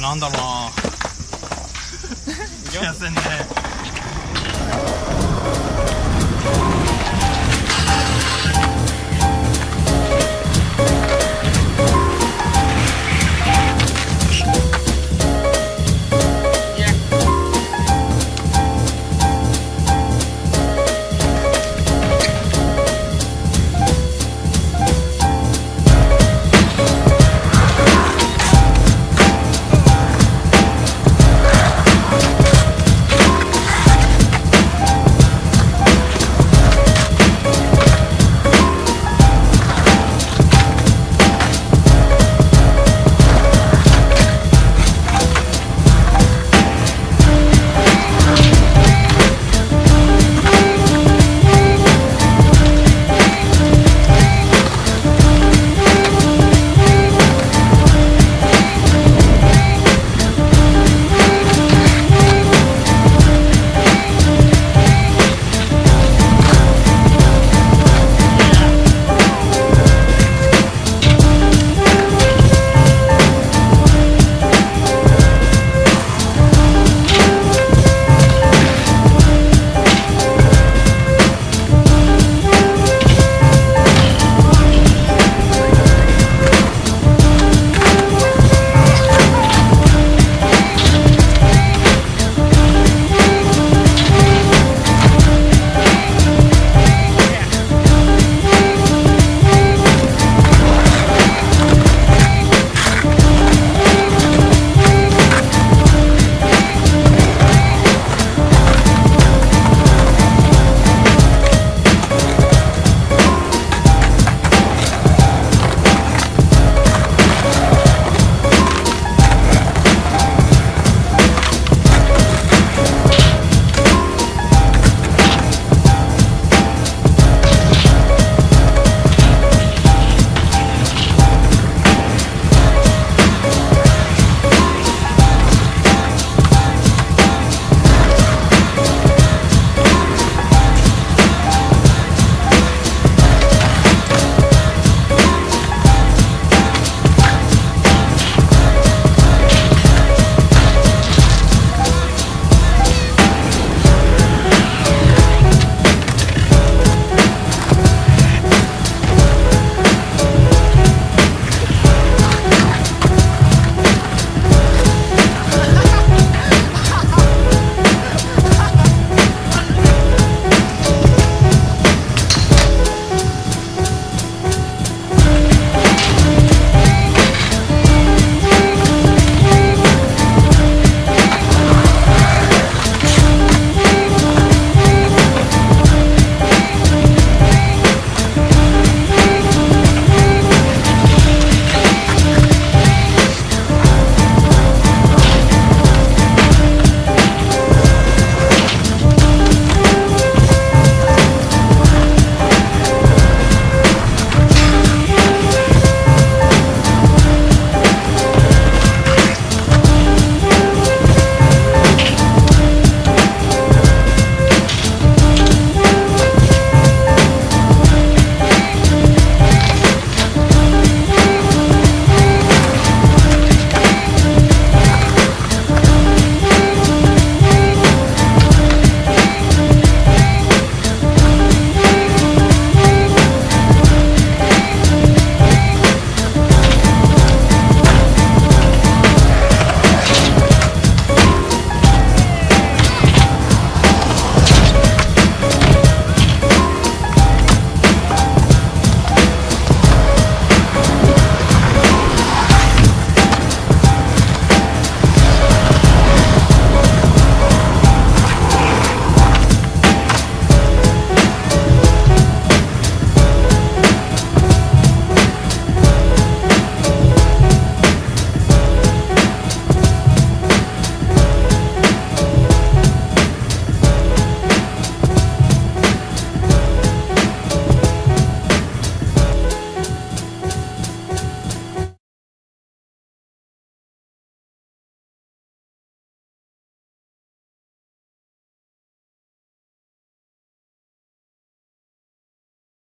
なんだろうな。いきませんね。